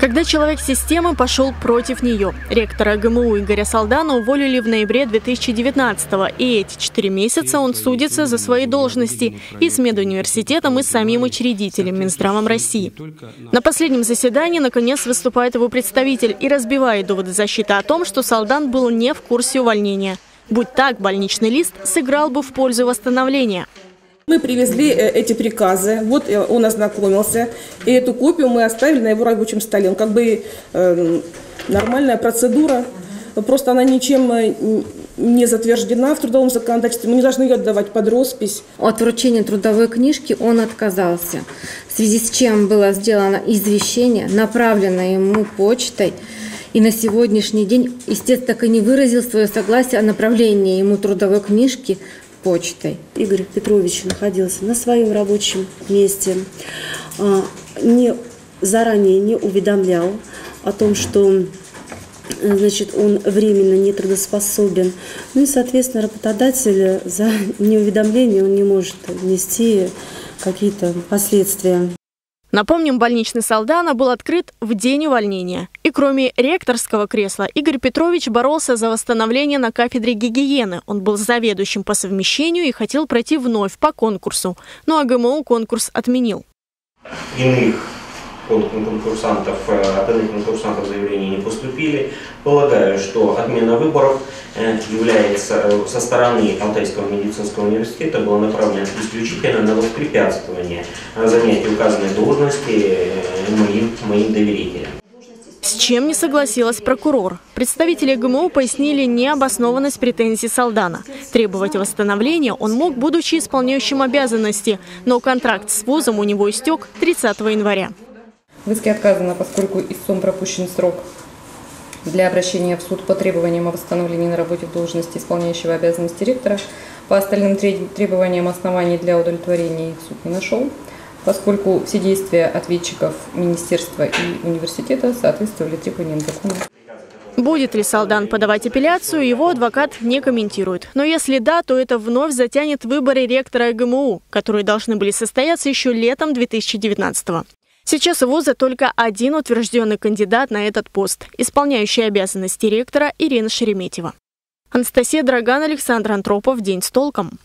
Когда человек системы пошел против нее. Ректора ГМУ Игоря Салдана уволили в ноябре 2019 го и эти четыре месяца он судится за свои должности и с медуниверситетом, и с самим учредителем Минздравом России. На последнем заседании, наконец, выступает его представитель и разбивает доводы защиты о том, что Салдан был не в курсе увольнения. Будь так, больничный лист сыграл бы в пользу восстановления. Мы привезли э, эти приказы, вот э, он ознакомился, и эту копию мы оставили на его рабочем столе. Он как бы э, нормальная процедура, просто она ничем э, не затверждена в трудовом законодательстве, мы не должны ее отдавать под роспись. От вручения трудовой книжки он отказался, в связи с чем было сделано извещение, направленное ему почтой, и на сегодняшний день истец так и не выразил свое согласие о направлении ему трудовой книжки почтой. Игорь Петрович находился на своем рабочем месте, а, не, заранее не уведомлял о том, что значит, он временно нетрудоспособен. Ну и, соответственно, работодатель за неуведомление он не может нести какие-то последствия. Напомним, больничный Салдана был открыт в день увольнения. И кроме ректорского кресла, Игорь Петрович боролся за восстановление на кафедре гигиены. Он был заведующим по совмещению и хотел пройти вновь по конкурсу. Но АГМУ конкурс отменил. Иных конкурсантов, э, от иных конкурсантов заявления не поступили. Полагаю, что отмена выборов э, является э, со стороны Алтайского медицинского университета была направлена исключительно на воспрепятствование занятия указанной должности моим, моим доверителям. С чем не согласилась прокурор? Представители ГМО пояснили необоснованность претензий Салдана. Требовать восстановления он мог, будучи исполняющим обязанности, но контракт с вузом у него истек 30 января. В иске отказано, поскольку истцом пропущен срок для обращения в суд по требованиям о восстановлении на работе в должности исполняющего обязанности ректора. По остальным требованиям оснований для удовлетворения их суд не нашел, поскольку все действия ответчиков министерства и университета соответствовали требованиям закона. Будет ли Салдан подавать апелляцию, его адвокат не комментирует. Но если да, то это вновь затянет выборы ректора ГМУ, которые должны были состояться еще летом 2019 года. Сейчас у вуза только один утвержденный кандидат на этот пост, исполняющий обязанности ректора Ирина Шереметьева. Анастасия Драган, Александр Антропов. День с толком.